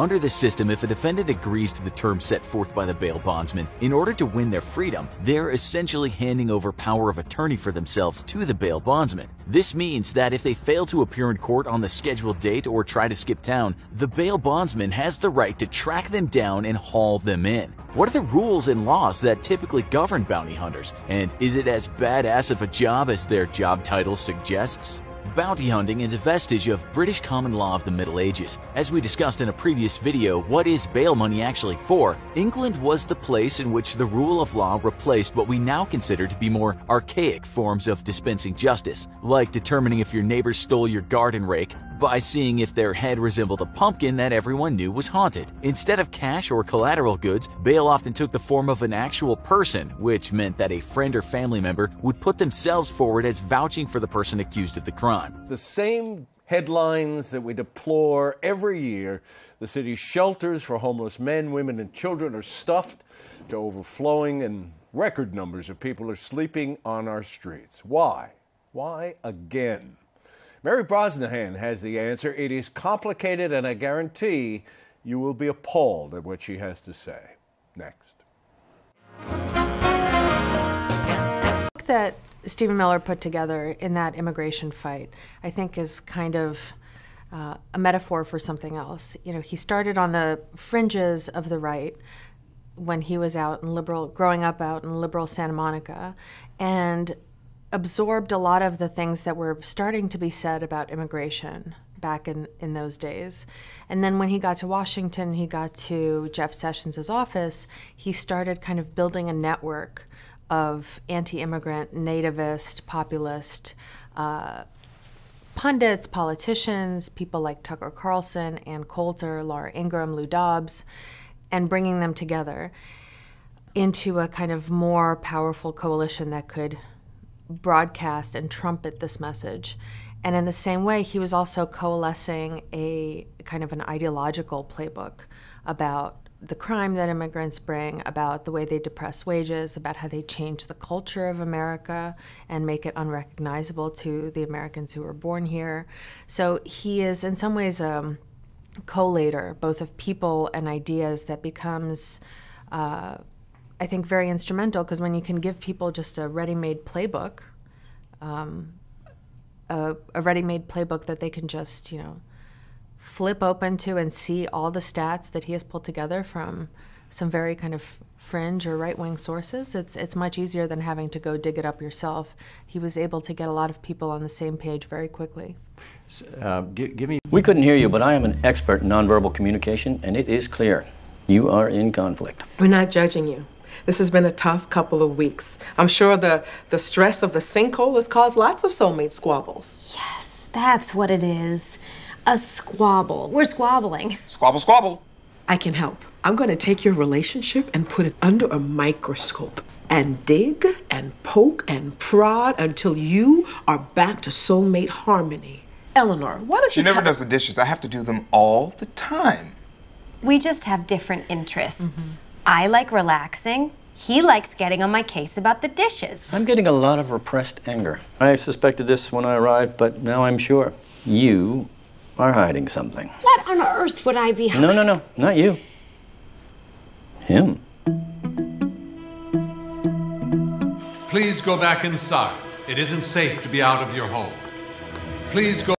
Under this system, if a defendant agrees to the terms set forth by the bail bondsman, in order to win their freedom, they're essentially handing over power of attorney for themselves to the bail bondsman. This means that if they fail to appear in court on the scheduled date or try to skip town, the bail bondsman has the right to track them down and haul them in. What are the rules and laws that typically govern bounty hunters? And is it as badass of a job as their job title suggests? Bounty hunting is a vestige of British common law of the Middle Ages. As we discussed in a previous video, what is bail money actually for? England was the place in which the rule of law replaced what we now consider to be more archaic forms of dispensing justice, like determining if your neighbor stole your garden rake by seeing if their head resembled a pumpkin that everyone knew was haunted. Instead of cash or collateral goods, bail often took the form of an actual person, which meant that a friend or family member would put themselves forward as vouching for the person accused of the crime. The same headlines that we deplore every year. The city's shelters for homeless men, women, and children are stuffed to overflowing, and record numbers of people are sleeping on our streets. Why? Why again? Mary Brosnahan has the answer. It is complicated, and I guarantee you will be appalled at what she has to say. Next. that Stephen Miller put together in that immigration fight, I think, is kind of uh, a metaphor for something else. You know, he started on the fringes of the right when he was out in liberal, growing up out in liberal Santa Monica, and absorbed a lot of the things that were starting to be said about immigration back in, in those days. And then when he got to Washington, he got to Jeff Sessions' office, he started kind of building a network of anti immigrant, nativist, populist uh, pundits, politicians, people like Tucker Carlson, Ann Coulter, Laura Ingraham, Lou Dobbs, and bringing them together into a kind of more powerful coalition that could broadcast and trumpet this message. And in the same way, he was also coalescing a kind of an ideological playbook about the crime that immigrants bring, about the way they depress wages, about how they change the culture of America and make it unrecognizable to the Americans who were born here. So he is, in some ways, a collator, both of people and ideas, that becomes, uh, I think, very instrumental because when you can give people just a ready made playbook, um, a, a ready made playbook that they can just, you know, flip open to and see all the stats that he has pulled together from some very kind of fringe or right wing sources, it's it's much easier than having to go dig it up yourself. He was able to get a lot of people on the same page very quickly. Uh, give, give me. We couldn't hear you, but I am an expert in nonverbal communication, and it is clear you are in conflict. We're not judging you. This has been a tough couple of weeks. I'm sure the, the stress of the sinkhole has caused lots of soulmate squabbles. Yes, that's what it is a squabble. We're squabbling. Squabble, squabble. I can help. I'm going to take your relationship and put it under a microscope and dig and poke and prod until you are back to soulmate harmony. Eleanor, why don't she you? She never does the dishes. I have to do them all the time. We just have different interests. Mm-hmm. I like relaxing. He likes getting on my case about the dishes. I'm getting a lot of repressed anger. I suspected this when I arrived, but now I'm sure. You are hiding something. What on earth would I be hiding? No, no, no, not you. Him. Please go back inside. It isn't safe to be out of your home. Please go.